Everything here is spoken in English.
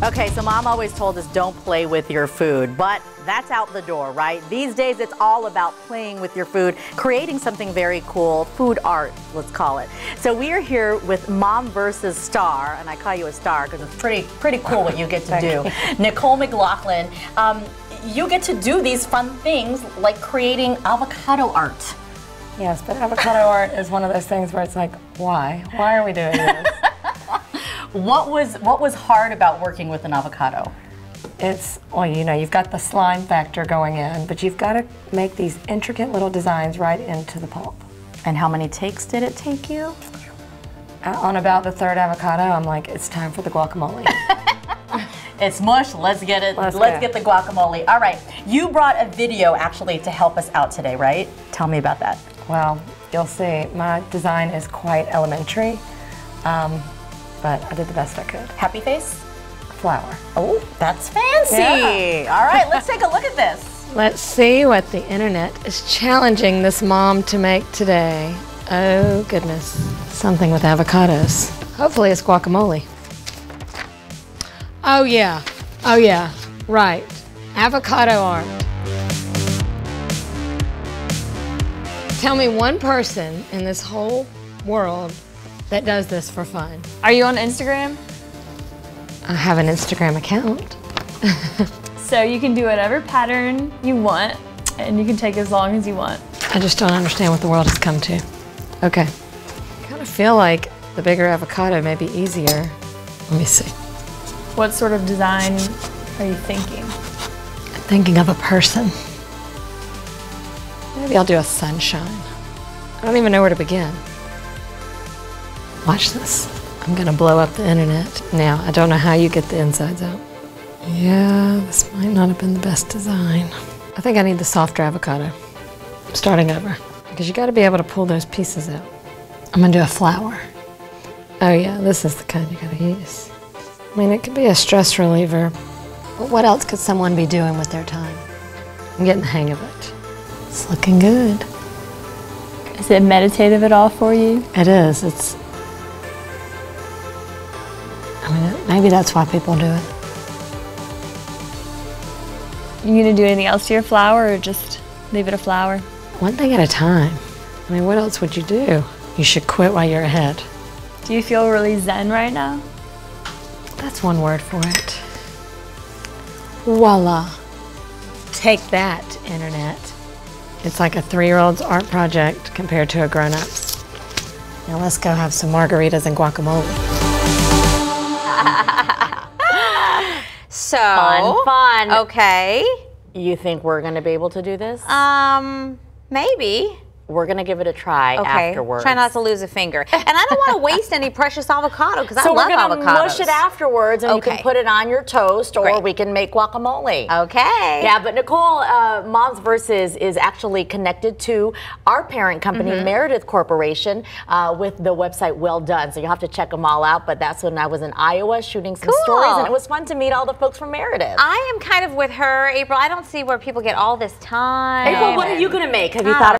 Okay, so mom always told us don't play with your food, but that's out the door, right? These days it's all about playing with your food, creating something very cool, food art, let's call it. So we are here with Mom versus Star, and I call you a star because it's pretty pretty cool what you get to do. Nicole McLaughlin, um, you get to do these fun things like creating avocado art. Yes, but avocado art is one of those things where it's like, why? Why are we doing this? What was what was hard about working with an avocado? It's, well, you know, you've got the slime factor going in, but you've got to make these intricate little designs right into the pulp. And how many takes did it take you? Uh, On about the third avocado, I'm like, it's time for the guacamole. It's mush. Let's get it. Let's Let's, go. get the guacamole. All right. You brought a video actually to help us out today, right? Tell me about that. well, you'll see, my design is quite elementary, um, but I did the best I could. Happy face? Flower. Oh, that's fancy. Yeah. All right. Let's take a look at this. Let's see what the internet is challenging this mom to make today. Oh goodness. Something with avocados. Hopefully it's guacamole. Oh yeah. Oh yeah. Right. Avocado art. Tell me one person in this whole world that does this for fun. Are you on Instagram? I have an Instagram account. So you can do whatever pattern you want, and you can take as long as you want. I just don't understand what the world has come to. Okay. I kind of feel like the bigger avocado may be easier. Let me see. What sort of design are you thinking? I'm thinking of a person. Maybe I'll do a sunshine. I don't even know where to begin. Watch this. I'm gonna blow up the internet. Now, I don't know how you get the insides out. Yeah, this might not have been the best design. I think I need the softer avocado. I'm starting over. Because you gotta be able to pull those pieces out. I'm gonna do a flower. Oh yeah, this is the kind you gotta use. I mean, it could be a stress reliever, but what else could someone be doing with their time? I'm getting the hang of it. It's looking good. Is it meditative at all for you? It is. It's. I mean, maybe that's why people do it. You gonna do anything else to your flower, or just leave it a flower? One thing at a time. I mean, what else would you do? You should quit while you're ahead. Do you feel really zen right now? That's one word for it. Voila. Take that, internet. It's like a three year old's art project compared to a grown up's. Now let's go have some margaritas and guacamole. So Fun, fun. Okay. You think we're going to be able to do this? Um, maybe. We're going to give it a try Okay. afterwards. Try not to lose a finger. And I don't want to waste any precious avocado because So I love we're gonna mush it afterwards, and you can put it on your toast, or Great. we can make guacamole. Okay. Yeah, but Nicole, uh, Moms Versus is actually connected to our parent company, Mm-hmm. Meredith Corporation, uh, with the website Well Done. So you'll have to check them all out. But that's when I was in Iowa shooting some Cool. stories, and it was fun to meet all the folks from Meredith. I am kind of with her, April. I don't see where people get all this time. April, what are you going to make? Have you I thought